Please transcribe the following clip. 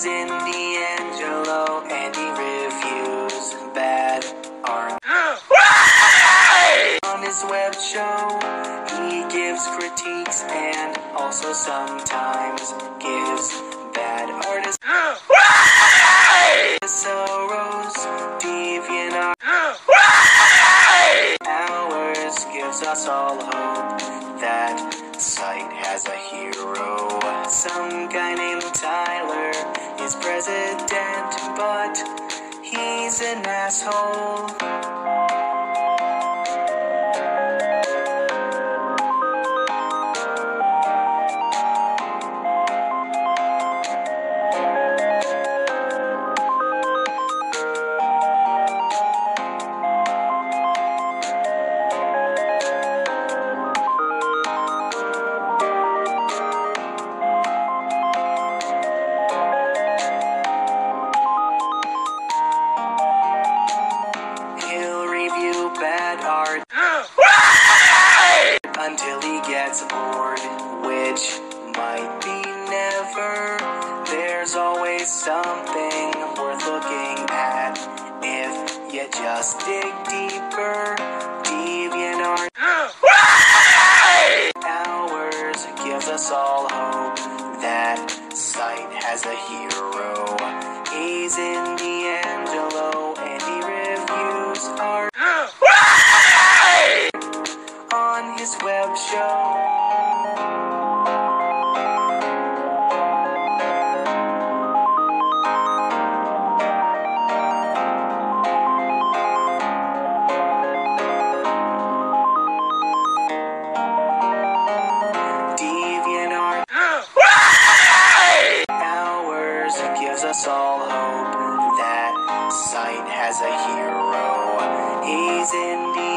He's IndieAnjelo and he reviews bad art. On his web show, he gives critiques and also sometimes gives bad artists. Soros, DeviantArt. Hours gives us all hope that site has a hero. Some guy named is president, but he's an asshole. Gets which might be never. There's always something worth looking at if you just dig deeper. DeviantArt hours gives us all hope that site has a hero. He's IndieAnjelo as a hero. He's indeed.